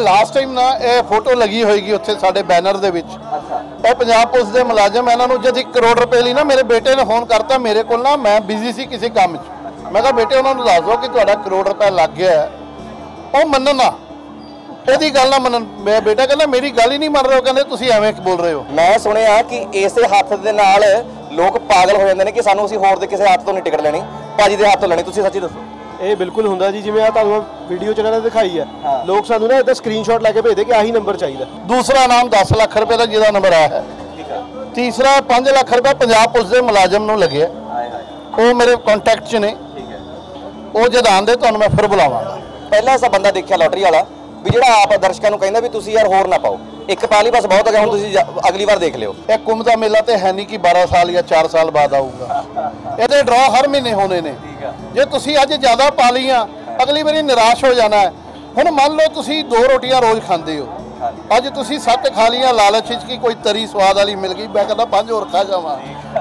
Last time ਨਾ ਇਹ photo ਲੱਗੀ ਹੋਏਗੀ ਉੱਥੇ ਸਾਡੇ ਬੈਨਰ ਦੇ ਵਿੱਚ। ਇਹ ਪੰਜਾਬ ਪੁਲਿਸ ਦੇ ਮੁਲਾਜ਼ਮ ਇਹਨਾਂ ਨੂੰ ਜਦ 1 ਕਰੋੜ ਰੁਪਏ ਲਈ ਨਾ ਮੇਰੇ ਬੇਟੇ ਨੇ ਫੋਨ ਕਰਤਾ ਮੇਰੇ ਕੋਲ ਨਾ ਮੈਂ ਬਿਜ਼ੀ ਸੀ ਕਿਸੇ ਕੰਮ 'ਚ। ਮੈਂ ਕਿਹਾ ਬੇਟੇ ਉਹਨਾਂ ਨੂੰ ਦੱਸ ਦਿਓ ਕਿ ਤੁਹਾਡਾ ਕਰੋੜ ਰੁਪਏ ਲੱਗ ਗਿਆ ਹੈ। ਉਹ ਮੰਨਣ ਨਾ ਇਹਦੀ ਗੱਲ ਨਾ ਮੰਨਣ। ਮੇਰਾ ਬੇਟਾ ਕਹਿੰਦਾ ਮੇਰੀ ਗੱਲ ਹੀ ਨਹੀਂ ਮੰਨ ਰਹੇ ਉਹ ਕਹਿੰਦੇ ਤੁਸੀਂ ਐਵੇਂ ਬੋਲ ਰਹੇ ਹੋ। ਮੈਂ ਸੁਣਿਆ ਕਿ ਇਸੇ ਹੱਥ ਦੇ ਨਾਲ ਲੋਕ ਪਾਗਲ ਹੋ ਜਾਂਦੇ ਨੇ ਕਿ ਸਾਨੂੰ ਅਸੀਂ ਹੋਰ ਦੇ ਕਿਸੇ ਹੱਥ ਤੋਂ ਨਹੀਂ ਟਿਕਟ ਲੈਣੀ ਭਾਜੀ ਦੇ ਹੱਥ ਤੋਂ ਲੈਣੀ। ਤੁਸੀਂ ਸੱਚੀ ਦੱਸੋ। ਇਹ ਬਿਲਕੁਲ ਹੁੰਦਾ ਜੀ ਜਿਵੇਂ ਆ ਤੁਹਾਨੂੰ ਵੀਡੀਓ ਚ ਇਹਨਾਂ ਨੇ ਦਿਖਾਈ ਹੈ। ਲੋਕ ਸਾਨੂੰ ਨਾ ਇਹਦਾ ਸਕਰੀਨਸ਼ਾਟ ਲੈ ਕੇ ਭੇਜਦੇ ਕਿ ਆਹੀ ਨੰਬਰ ਚਾਹੀਦਾ। ਦੂਸਰਾ ਨਾਮ 10 ਲੱਖ ਰੁਪਏ ਦਾ ਜਿਹਦਾ ਨੰਬਰ ਆਇਆ। ਹੈ ਤੀਸਰਾ 5 ਲੱਖ ਰੁਪਏ ਪੰਜਾਬ ਪੁਲਿਸ ਦੇ ਮੁਲਾਜ਼ਮ ਨੂੰ ਲੱਗਿਆ ਹਾਏ ਹਾਏ। ਉਹ ਮੇਰੇ ਕੰਟੈਕਟ 'ਚ ਨੇ। ਠੀਕ ਹੈ। ਉਹ ਜਦ ਆਉਂਦੇ ਤੁਹਾਨੂੰ ਮੈਂ ਫਿਰ ਬੁਲਾਵਾਂਗਾ। ਪਹਿਲਾਂ ਐਸਾ ਬੰਦਾ ਦੇਖਿਆ ਲੋਟਰੀ ਵਾਲਾ ਵੀ ਜਿਹੜਾ ਆਪ ਦਰਸ਼ਕਾਂ ਨੂੰ ਕਹਿੰਦਾ ਵੀ ਤੁਸੀਂ ਯਾਰ ਹੋਰ ਨਾ ਪਾਓ। ਇੱਕ ਪਾ ਲਈ ਬਸ ਬਹੁਤ ਹੋ ਹੁਣ ਤੁਸੀਂ ਜਾ- ਅਗਲੀ ਵਾਰ ਦੇਖ ਲਿਓ। ਇਹ ਕੁੰਭ ਦਾ ਮੇਲਾ ਤੇ ਹੈ ਨਹੀਂ ਕਿ 12 ਸਾਲ ਜਾਂ 4 ਸਾਲ ਬਾਅਦ ਆਊਗਾ। ਇਹਦੇ ਡਰਾ ਹਰ ਮਹੀਨੇ ਹੋਣੇ ਨੇ। ਜੇ ਤੁਸੀਂ ਅੱਜ ਜ਼ਿਆਦਾ ਪਾ ਲਈਆਂ ਅਗਲੀ ਵਾਰੀ ਨਿਰਾਸ਼ ਹੋ ਜਾਣਾ ਹੈ। ਹੁਣ ਮੰਨ ਲਓ ਤੁਸੀਂ ਦੋ ਰੋਟੀਆਂ ਰੋਜ਼ ਖਾਂਦੇ ਹੋ। ਅੱਜ ਤੁਸੀਂ ਸੱਤ ਖਾ ਲੀਆਂ ਲਾਲਚ ਵਿੱਚ ਕਿ ਕੋਈ ਤਰੀ ਸਵਾਦ ਵਾਲੀ ਮਿਲ ਗਈ? ਮੈਂ ਕਹਿੰਦਾ ਪੰਜ ਹੋਰ ਖਾ ਜਾਵਾਂ।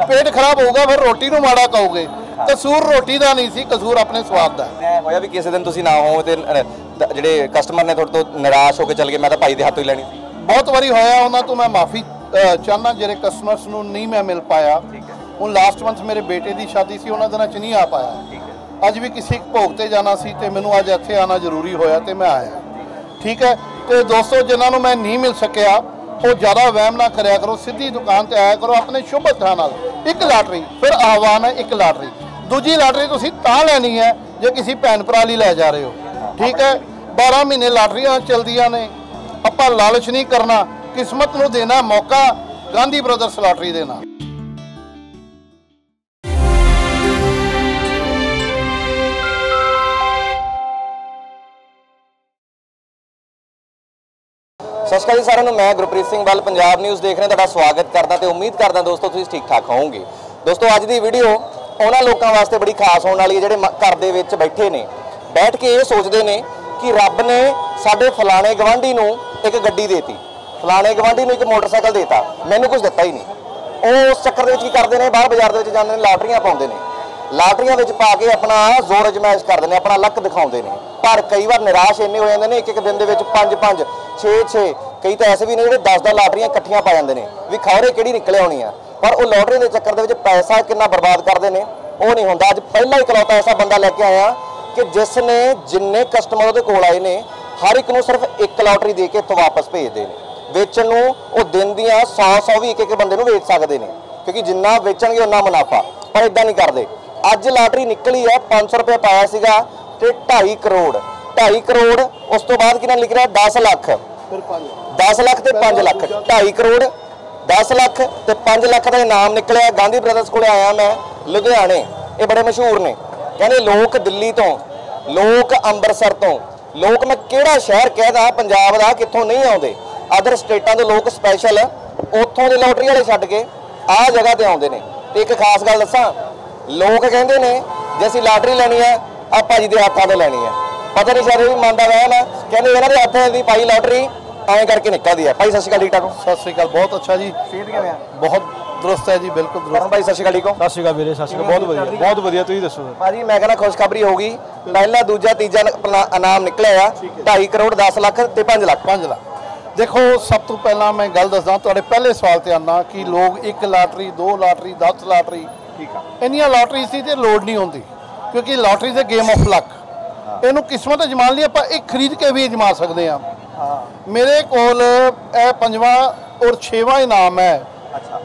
ਪੇਟ ਖਰਾਬ ਹੋਊਗਾ ਫਿਰ ਰੋਟੀ ਨੂੰ ਮਾੜਾ ਕਹੋਗੇ। ਕਸੂਰ ਰੋਟੀ ਦਾ ਨਹੀਂ ਸੀ ਕਸੂਰ ਆਪਣੇ ਸਵਾਦ ਦਾ। ਹੈ। ਮੈਂ ਹੋਇਆ ਵੀ ਕਿਸੇ ਦਿਨ ਤੁਸੀਂ ਨਾ ਹੋ ਤੇ ਜਿਹੜੇ ਕਸਟਮਰ ਨੇ ਤੁਹਾਡੇ ਤੋਂ ਨਿਰਾਸ਼ ਹੋ ਕੇ ਚੱਲ ਗਏ ਮੈਂ ਤਾਂ ਭਾਈ ਦੇ ਹੱਥੋਂ ਹੀ ਲੈਣੀ ਸੀ। ਬਹੁਤ ਵਾਰੀ ਹੋਇਆ ਉਹਨਾਂ ਤੋਂ ਮੈਂ ਮਾਫੀ ਚਾਹਨਾ ਜਿਹੜੇ ਕਸਟਮਰਸ ਨੂੰ ਨਹੀਂ ਮੈਂ ਮਿਲ ਪਾਇਆ। ਠੀਕ ਹੈ। ਹੁਣ ਲਾਸਟ ਮੰਥ ਮੇਰੇ ਬੇਟੇ ਦੀ ਸ਼ਾਦੀ ਸੀ ਉਹਨਾਂ ਦਿਨਾਂ 'ਚ ਨਹੀਂ ਆ ਪਾਇਆ। ਠੀਕ ਹੈ। ਅੱਜ ਵੀ ਕਿਸੇ ਭੋਗ ਤੇ ਜਾਣਾ ਸੀ ਤੇ ਮੈਨੂੰ ਅੱਜ ਇੱਥੇ ਆਣਾ ਜ਼ਰੂਰੀ ਹੋਇਆ ਤੇ ਮੈਂ ਆਇਆ। ਠੀਕ ਹੈ? ਤੇ ਦੋਸਤੋ ਜਿਨ੍ਹਾਂ ਨੂੰ ਮੈਂ ਨਹੀਂ ਮਿਲ ਸਕਿਆ ਉਹ ਜ਼ਿਆਦਾ ਵਹਿਮ ਨਾ ਕਰਿਆ ਕਰੋ ਸਿੱਧੀ ਦੁਕਾਨ ਤੇ ਆਇਆ ਕਰੋ ਆਪਣੇ ਸ਼ੁਭ ਹੱਥਾਂ ਨਾਲ। ਇੱਕ ਲਾਟਰੀ ਫਿਰ ਆਹਵਾਨ ਹੈ ਇੱਕ ਲਾਟਰੀ ਦੂਜੀ ਲਾਟਰੀ ਤੁਸੀਂ ਤਾਂ ਲੈਣੀ ਹੈ ਜੇ ਕਿਸੇ ਭੈਣ ਭਰਾ ਲਈ ਲੈ ਜਾ ਰਹੇ ਹੋ। ਠੀਕ ਹੈ? 12 ਮਹੀਨੇ ਲਾਟਰੀਆਂ ਚਲਦੀਆਂ ਨੇ। ਆਪਾਂ ਲਾਲਚ ਨਹੀਂ ਕਰਨਾ, ਕਿਸਮਤ ਨੂੰ ਦੇਣਾ ਮੌਕਾ, ਗਾਂਧੀ ਬ੍ਰਦਰਸ ਲਾਟਰੀ ਦੇ ਨਾਲ। ਸਤਿ ਸ਼੍ਰੀ ਅਕਾਲ ਜੀ ਸਾਰਿਆਂ ਨੂੰ, ਮੈਂ ਗੁਰਪ੍ਰੀਤ ਸਿੰਘ ਵੱਲ ਪੰਜਾਬ ਨਿਊਜ਼ ਦੇਖ ਰਹੇ ਤੁਹਾਡਾ ਸਵਾਗਤ ਕਰਦਾ ਤੇ ਉਮੀਦ ਕਰਦਾ ਦੋਸਤੋ ਤੁਸੀਂ ਠੀਕ ਠਾਕ ਹੋਵੋਗੇ। ਦੋਸਤੋ, ਅੱਜ ਦੀ ਵੀਡੀਓ ਉਹਨਾਂ ਲੋਕਾਂ ਵਾਸਤੇ ਬੜੀ ਖਾਸ ਹੋਣ ਵਾਲੀ ਹੈ, ਜਿਹੜੇ ਘਰ ਦੇ ਵਿੱਚ ਬੈਠੇ ਨੇ। ਬੈਠ ਕੇ ਇਹ ਸੋਚਦੇ ਨੇ ਕਿ ਰੱਬ ਨੇ ਸਾਡੇ ਫਲਾਣੇ ਗਵਾਂਢੀ ਨੂੰ ਇੱਕ ਗੱਡੀ ਦੇਤੀ। ਫਲਾਣੇ ਗਵਾਂਢੀ ਨੂੰ ਇੱਕ ਮੋਟਰਸਾਈਕਲ ਦੇਤਾ। ਮੈਨੂੰ ਕੁਝ ਦਿੱਤਾ ਹੀ ਨਹੀਂ। ਉਹ ਉਸ ਚੱਕਰ ਦੇ ਵਿੱਚ ਕੀ ਕਰਦੇ ਨੇ? ਬਾਹਰ ਬਾਜ਼ਾਰ ਦੇ ਵਿੱਚ ਜਾਂਦੇ ਨੇ, ਲਾਟਰੀਆਂ ਪਾਉਂਦੇ ਨੇ। ਲਾਟਰੀਆਂ ਵਿੱਚ ਪਾ ਕੇ ਆਪਣਾ ਜ਼ੋਰ ਅਜਮਾਇਸ਼ ਕਰਦੇ ਨੇ, ਆਪਣਾ ਲੱਕ ਦਿਖਾਉਂਦੇ ਨੇ। ਪਰ ਕਈ ਵਾਰ ਨਿਰਾਸ਼ ਇੰਨੇ ਹੋ ਜਾਂਦੇ ਨੇ ਇੱਕ ਇੱਕ ਦਿਨ ਦੇ ਵਿੱਚ 5 5 6 6 ਕਈ ਤਾਂ ਐਸੇ ਵੀ ਨੇ ਜਿਹੜੇ 10 10 ਲਾਟਰੀਆਂ ਇਕੱਠੀਆਂ ਪਾ ਜਾਂਦੇ ਨੇ ਵੀ ਖੌਰੇ ਕਿਹੜੀ ਨਿਕਲੇ ਆਉਣੀ ਆ। ਪਰ ਉਹ ਲਾਟਰੀ ਦੇ ਚੱਕਰ ਦੇ ਵਿੱਚ ਪੈਸਾ ਕਿੰਨਾ ਬਰਬਾਦ ਕਰਦੇ ਨੇ, ਉਹ ਨਹੀਂ ਹੁੰਦਾ। ਅੱਜ ਪਹਿਲਾ ਇਕਲੌਤਾ ਐਸਾ ਬੰਦਾ ਲੈ ਕੇ ਆਇਆ ਕਿ ਜਿਸ ਨੇ ਜਿੰਨੇ ਕਸਟਮਰ ਉਹਦੇ ਕੋਲ ਆਏ ਨੇ ਹਰ ਇੱਕ ਨੂੰ ਸਿਰਫ ਇੱਕ ਲਾਟਰੀ ਦੇ ਕੇ ਇੱਥੋਂ ਵਾਪਸ ਭੇਜਦੇ ਨੇ। ਵੇਚਣ ਨੂੰ ਉਹ ਦਿਨ ਦੀਆਂ 100 100 ਵੀ ਇੱਕ ਇੱਕ ਬੰਦੇ ਨੂੰ ਵੇਚ ਸਕਦੇ ਨੇ ਕਿਉਂਕਿ ਜਿੰਨਾ ਵੇਚਣਗੇ ਉਨਾ ਮੁਨਾਫਾ। ਪਰ ਇਦਾਂ ਨਹੀਂ ਕਰਦੇ। ਅੱਜ ਲਾਟਰੀ ਨਿਕਲੀ ਹੈ 500 ਰੁਪਏ ਪਾਇਆ ਸੀਗਾ ਤੇ 2.5 ਕਰੋੜ। 2.5 ਕਰੋੜ ਉਸ ਤੋਂ ਬਾਅਦ ਕਿੰਨਾ ਲਿਖ ਰਿਹਾ 10 ਲੱਖ। ਫਿਰ ਪੰਜ। 10 ਲੱਖ ਤੇ 5 ਲੱਖ। 2.5 ਕਰੋੜ 10 ਲੱਖ ਤੇ 5 ਲੱਖ ਦਾ ਇਨਾਮ ਨਿਕਲਿਆ। ਗਾਂਧੀ ਬ੍ਰਦਰਸ ਕੋਲੇ ਆਇਆ ਮੈਂ ਲੁਧਿਆਣੇ। ਇਹ ਬੜੇ ਮਸ਼ਹੂਰ ਨੇ। ਕਹਿੰਦੇ ਲੋਕ ਦਿੱਲੀ ਤੋਂ ਲੋਕ ਅੰਮ੍ਰਿਤਸਰ ਤੋਂ। ਲੋਕ ਮੈਂ ਕਿਹੜਾ ਸ਼ਹਿਰ ਕਹਿਦਾ ਪੰਜਾਬ ਦਾ ਕਿੱਥੋਂ ਨਹੀਂ ਆਉਂਦੇ। ਅਦਰ ਸਟੇਟਾਂ ਦੇ ਲੋਕ ਸਪੈਸ਼ਲ ਉੱਥੋਂ ਦੇ ਲੋਟਰੀ ਵਾਲੇ ਛੱਡ ਕੇ ਆਹ ਜਗ੍ਹਾ ਤੇ ਆਉਂਦੇ ਨੇ। ਤੇ ਇੱਕ ਖਾਸ ਗੱਲ ਦੱਸਾਂ ਲੋਕ ਕਹਿੰਦੇ ਨੇ ਜੇ ਅਸੀਂ ਲਾਟਰੀ ਲੈਣੀ ਹੈ ਆ ਭਾਜੀ ਦੇ ਹੱਥਾਂ ਤੋਂ ਲੈਣੀ ਹੈ ਪਤਾ ਨਹੀਂ ਸ਼ਾਇਦ ਇਹ ਵੀ ਮੰਨਦਾ ਵਹਿਮ ਹੈ ਕਹਿੰਦੇ ਇਹਨਾਂ ਦੇ ਹੱਥਾਂ ਦੀ ਪਾਈ ਲਾਟਰੀ ਐਂ ਕਰਕੇ ਨਿਕਲਦੀ ਹੈ ਭਾਈ ਸਤਿ ਸ਼੍ਰੀ ਅਕਾਲ ਠੀਕ ਠਾਕ ਸਤਿ ਸ੍ਰੀ ਅਕਾਲ ਬਹੁਤ ਅੱਛਾ ਜੀ। ਸਿਹਤ ਕਿਵੇਂ ਆ? ਬਹੁਤ ਦਰੁਸਤ ਹੈ ਜੀ ਬਿਲਕੁਲ ਦਰੁਸਤ ਭਾਈ ਸਤਿ ਸ਼੍ਰੀ ਅਕਾਲ ਠੀਕ ਹੋ? ਸਤਿ ਸ਼੍ਰੀ ਅਕਾਲ ਵੀਰੇ ਸਤਿ ਸ਼੍ਰੀ ਅਕਾਲ। ਬਹੁਤ ਵਧੀਆ। ਬਹੁਤ ਵਧੀਆ ਤੁਸੀਂ ਦੱਸੋ ਭਾਜੀ ਮੈਂ ਕਹਿੰਦਾ ਖੁਸ਼ਖਬਰੀ ਹੋ ਗਈ। ਪਹਿਲਾ ਦੂਜਾ ਤੀਜਾ ਇਨਾਮ ਨਿਕਲਿਆ ਆ। 2.5 ਕਰੋੜ 10 ਲੱਖ ਤੇ 5 ਲੱਖ। 5 ਲੱਖ। ਦੇਖੋ ਸਭ ਤੋਂ ਪਹਿਲਾਂ ਮੈਂ ਗੱਲ ਦੱਸਦਾ ਤੁਹਾਡੇ ਪਹਿਲੇ ਸਵਾਲ ਤੇ ਆਨਾ ਕਿ ਲੋਕ ਇੱਕ ਲਾਟਰੀ ਦੋ ਲਾਟਰੀ 10 ਲਾਟਰੀ। ਠੀਕ ਆ। ਇੰਨੀਆਂ ਲਾਟਰੀ ਸੀ ਤੇ ਲੋਡ ਨਹੀਂ ਹੁੰਦੀ ਕਿਉਂਕਿ ਲਾਟਰੀ ਤੇ ਗੇਮ ਆਫ ਲੱਕ। ਇਹਨੂੰ ਕਿਸਮਤ ਅਜਮਾਨ ਲਈ ਆਪਾਂ ਇੱਕ ਖਰੀਦ ਕੇ ਵੀ ਅਜਮਾ ਸਕਦੇ ਹਾਂ। ਮੇਰੇ ਕੋਲ ਇਹ ਪੰਜਵਾਂ ਔਰ ਛੇਵਾਂ ਇਨਾਮ ਹੈ।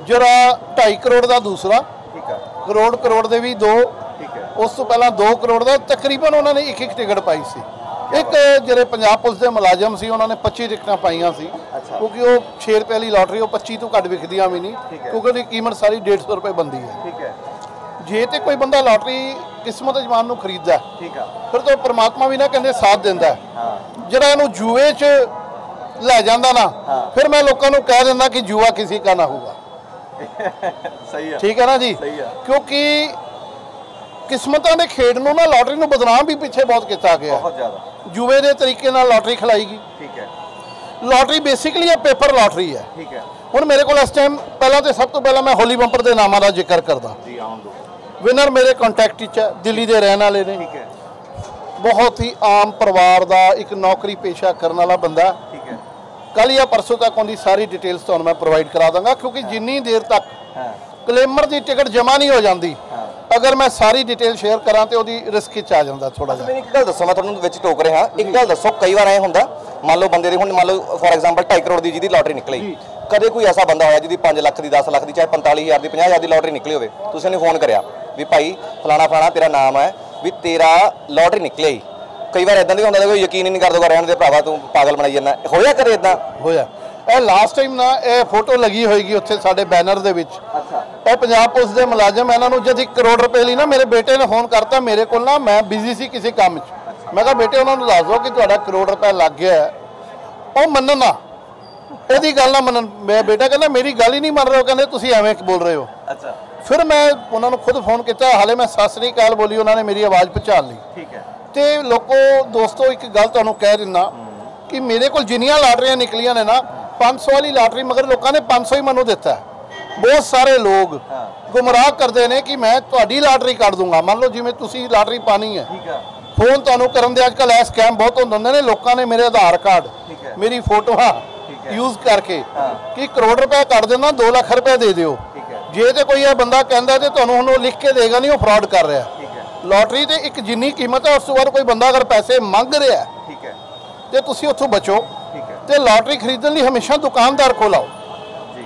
ਜਿਹੜਾ 2.5 ਕਰੋੜ ਦਾ ਦੂਸਰਾ ਠੀਕ ਆ ਕਰੋੜ ਕਰੋੜ ਦੇ ਵੀ ਦੋ ਠੀਕ ਹੈ। ਉਸ ਤੋਂ ਪਹਿਲਾਂ 2 ਕਰੋੜ ਦਾ ਤਕਰੀਬਨ ਉਹਨਾਂ ਨੇ ਇੱਕ ਇੱਕ ਟਿਕਟ ਪਾਈ ਸੀ। ਇੱਕ ਜਿਹੜੇ ਪੰਜਾਬ ਪੁਲਿਸ ਦੇ ਮੁਲਾਜ਼ਮ ਸੀ ਉਹਨਾਂ ਨੇ 25 ਟਿਕਟਾਂ ਪਾਈਆਂ ਸੀ। ਕਿਉਂਕਿ ਉਹ 6 ਰੁਪਏ ਵਾਲੀ ਲਾਟਰੀ ਉਹ 25 ਤੋਂ ਘੱਟ ਵਿਕਦੀਆਂ ਵੀ ਨਹੀਂ। ਹੈ। ਕਿਉਂਕਿ ਉਹਦੀ ਕੀਮਤ ਸਾਰੀ 150 ਰੁਪਏ ਬੰਦੀ ਹੈ। ਠੀਕ ਹੈ। ਜੇ ਤੇ ਕੋਈ ਬੰਦਾ ਲਾਟਰੀ ਕਿਸਮਤ ਅਜਮਾਨ ਨੂੰ ਖਰੀਦਦਾ ਹੈ, ਠੀਕ ਆ ਫਿਰ ਤਾਂ ਪ੍ਰਮਾਤਮਾ ਵੀ ਨਾ ਕਹਿੰਦੇ ਸਾਥ ਦਿੰਦਾ ਹੈ। ਹਾਂ। ਜਿਹੜਾ ਇਹਨੂੰ ਜੂਏ 'ਚ ਲੈ ਜਾਂਦਾ ਨਾ ਹਾਂ। ਫਿਰ ਮੈਂ ਲੋਕਾਂ ਨੂੰ ਕਹਿ ਦਿੰਦਾ ਕਿ ਜੂਆ ਕਿਸੇ ਦਾ ਨਾ ਹੋਊਗਾ। ਸਹੀ ਆ। ਠੀਕ ਹੈ ਨਾ ਜੀ? ਸਹੀ ਆ। ਕਿਉਂਕਿ ਕਿਸਮਤਾਂ ਦੇ ਖੇਡ ਨੂੰ ਨਾ ਲਾਟਰੀ ਨੂੰ ਬਦਨਾਮ ਵੀ ਪਿੱਛੇ ਬਹੁਤ ਕੀਤਾ ਗਿਆ। ਬਹੁਤ ਜ਼ਿਆਦਾ। ਜੂਏ ਦੇ ਤਰੀਕੇ ਨਾਲ ਲਾਟਰੀ ਖਿਲਾਈ ਗਈ ਠੀਕ ਹੈ। ਲਾਟਰੀ ਬੇਸਿਕਲੀ ਇਹ ਪੇਪਰ ਲਾਟਰੀ ਹੈ। ਠੀਕ ਹੈ। ਹੁਣ ਮੇਰੇ ਕੋਲ ਇਸ ਟਾਈਮ ਪਹਿਲਾਂ ਤੇ ਸਭ ਤੋਂ ਪਹਿਲਾਂ ਮੈਂ ਹੋਲੀ ਬੰਪਰ ਦੇ ਨਾਮਾਂ ਦਾ ਜ਼ਿਕਰ ਕਰਦਾ। ਜੀ ਆਉਣ ਦੋ ਵਿਨਰ ਮੇਰੇ ਕੰਟੈਕਟ ਵਿੱਚ ਹੈ ਦਿੱਲੀ ਦੇ ਰਹਿਣ ਵਾਲੇ ਨੇ। ਠੀਕ ਹੈ। ਬਹੁਤ ਹੀ ਆਮ ਪਰਿਵਾਰ ਦਾ ਇੱਕ ਨੌਕਰੀ ਪੇਸ਼ਾ ਕਰਨ ਵਾਲਾ ਬੰਦਾ ਕੱਲ ਜਾਂ ਪਰਸੋਂ ਤੱਕ ਉਹਦੀ ਸਾਰੀ ਡਿਟੇਲਸ ਤੁਹਾਨੂੰ ਮੈਂ ਪ੍ਰੋਵਾਈਡ ਕਰਾ ਦਾਂਗਾ ਕਿਉਂਕਿ ਜਿੰਨੀ ਦੇਰ ਤੱਕ ਕਲੇਮਰ ਦੀ ਟਿਕਟ ਜਮ੍ਹਾਂ ਨਹੀਂ ਹੋ ਜਾਂਦੀ ਅਗਰ ਮੈਂ ਸਾਰੀ ਡਿਟੇਲ ਸ਼ੇਅਰ ਕਰਾਂ ਤੇ ਉਹਦੀ ਰਿਸਕ ਵਿੱਚ ਆ ਜਾਂਦਾ ਥੋੜਾ ਜਿਹਾ। ਮੈਨੂੰ ਇੱਕ ਗੱਲ ਦੱਸੋ ਮੈਂ ਤੁਹਾਨੂੰ ਵਿੱਚ ਟੋਕ ਰਿਹਾ। ਇੱਕ ਗੱਲ ਦੱਸੋ ਕਈ ਵਾਰ ਐ ਹੁੰਦਾ ਮੰਨ ਲਓ ਬੰਦੇ ਦੀ ਹੁਣ ਮੰਨ ਲਓ ਫੋਰ ਐਗਜ਼ਾਮਪਲ 2.5 ਕਰੋੜ ਦੀ ਜਿਹਦੀ ਲੋਟਰੀ ਨਿਕਲੀ ਕਦੇ ਕੋਈ ਐਸਾ ਬੰਦਾ ਹੋਇਆ ਜਿਹਦੀ 5 ਲੱਖ ਦੀ 10 ਲੱਖ ਦੀ ਚਾਹੇ 45000 ਦੀ 50000 ਦੀ ਲੋਟਰੀ ਨਿਕਲੀ ਹੋਵੇ ਤੁਸੀਂ ਉਹਨੂੰ ਫੋਨ ਕਰਿਆ ਵੀ ਭਾਈ ਫਲਾਣਾ ਫਲਾਣਾ ਤੇਰਾ ਨਾਮ ਹੈ ਵੀ ਤੇਰਾ ਲੋਟਰੀ ਨਿਕਲੀ ਕਈ ਵਾਰ ਇਦਾਂ ਦੀ ਹੁੰਦਾ ਕੋਈ ਯਕੀਨ ਹੀ ਨਹੀਂ ਕਰਦਾ ਰਹਿਣ ਦੇ ਭਰਾਵਾ ਤੂੰ ਪਾਗਲ ਬਣਾਈ ਜਾਂਦਾ। ਹੋਇਆ ਕਦੇ ਇਦਾਂ ਹੋਇਆ। ਇਹ ਲਾਸਟ ਟਾਈਮ ਨਾ ਇਹ ਫੋਟੋ ਲੱਗੀ ਹੋਏਗੀ ਉੱਥੇ ਸਾਡੇ ਬੈਨਰ ਦੇ ਵਿੱਚ। ਅੱਛਾ। ਇਹ ਪੰਜਾਬ ਪੁਲਿਸ ਦੇ ਮੁਲਾਜ਼ਮ ਇਹਨਾਂ ਨੂੰ ਜਦ 1 ਕਰੋੜ ਰੁਪਏ ਲਈ ਨਾ ਮੇਰੇ ਬੇਟੇ ਨੇ ਫੋਨ ਕਰਤਾ ਮੇਰੇ ਕੋਲ ਨਾ ਮੈਂ ਬਿਜ਼ੀ ਸੀ ਕਿਸੇ ਕੰਮ 'ਚ। ਮੈਂ ਕਿਹਾ ਬੇਟੇ ਉਹਨਾਂ ਨੂੰ ਦੱਸ ਦਿਓ ਕਿ ਤੁਹਾਡਾ ਕਰੋੜ ਰੁਪਏ ਲੱਗ ਗਿਆ ਉਹ ਮੰਨਣ। ਨਾ ਇਹਦੀ ਗੱਲ ਨਾ ਮੰਨਣ। ਮੈਂ ਬੇਟਾ ਕਹਿੰਦਾ ਮੇਰੀ ਗੱਲ ਹੀ ਨਹੀਂ ਮੰਨ ਰਹੇ ਉਹ ਕਹਿੰਦੇ ਤੁਸੀਂ ਐਵੇਂ ਬੋਲ ਰਹੇ ਹੋ। ਅੱਛਾ। ਫਿਰ ਮੈਂ ਉਹਨਾਂ ਨੂੰ ਖੁਦ ਫੋਨ ਕੀਤਾ। ਹਾਲੇ ਮੈਂ ਸਤਿ ਸ੍ਰੀ ਅਕਾਲ ਬੋਲੀ ਉਹਨਾਂ ਨੇ ਮੇਰੀ ਆਵਾਜ਼ ਪਛਾਣ ਲਈ। ਠੀਕ ਹੈ। ਤੇ ਲੋਕੋ ਦੋਸਤੋ ਇੱਕ ਗੱਲ ਤੁਹਾਨੂੰ ਕਹਿ ਦਿੰਦਾ ਕਿ ਮੇਰੇ ਕੋਲ ਜਿੰਨੀਆਂ ਲਾਟਰੀਆਂ ਨਿਕਲੀਆਂ ਨੇ ਨਾ 500 ਵਾਲੀ ਲਾਟਰੀ ਮਗਰ ਲੋਕਾਂ ਨੇ 500 ਹੀ ਮੈਨੂੰ ਦਿੱਤਾ। ਬਹੁਤ ਸਾਰੇ ਲੋਕ ਗੁੰਮਰਾਹ ਕਰਦੇ ਨੇ ਕਿ ਮੈਂ ਤੁਹਾਡੀ ਲਾਟਰੀ ਕੱਢ ਦੂੰਗਾ ਮੰਨ ਲਓ ਜਿਵੇਂ ਤੁਸੀਂ ਲਾਟਰੀ ਪਾਣੀ ਹੈ ਫੋਨ ਤੁਹਾਨੂੰ ਕਰਨ ਦੇ ਅੱਜਕੱਲ ਇਹ ਸਕੈਮ ਬਹੁਤ ਹੁੰਦੇ ਨੇ ਲੋਕਾਂ ਨੇ ਮੇਰੇ ਆਧਾਰ ਕਾਰਡ। ਮੇਰੀ ਫੋਟੋਆਂ। ਯੂਜ਼ ਕਰਕੇ। ਕਿ ਕਰੋੜ ਰੁਪਏ ਕੱਢ ਦੇਣਾ 2 ਲੱਖ ਰੁਪਏ ਦੇ ਦਿਓ ਜੇ ਤੇ ਕੋਈ ਇਹ ਬੰਦਾ ਕਹਿੰਦਾ ਤੇ ਤੁਹਾਨੂੰ ਹੁਣ ਉਹ ਲਿਖ ਕੇ ਦੇਗਾ ਨਹੀਂ ਉਹ ਫਰਾਡ ਕਰ ਰਿਹਾ ਲਾਟਰੀ ਤੇ ਇੱਕ ਜਿੰਨੀ ਕੀਮਤ ਹੈ ਉਸ ਤੋਂ ਬਾਅਦ ਕੋਈ ਬੰਦਾ ਅਗਰ ਪੈਸੇ ਮੰਗ ਰਿਹਾ ਠੀਕ ਹੈ। ਤੇ ਤੁਸੀਂ ਉੱਥੋਂ ਬਚੋ। ਠੀਕ ਹੈ। ਤੇ ਲਾਟਰੀ ਖਰੀਦਣ ਲਈ ਹਮੇਸ਼ਾ ਦੁਕਾਨਦਾਰ ਕੋਲ ਆਓ।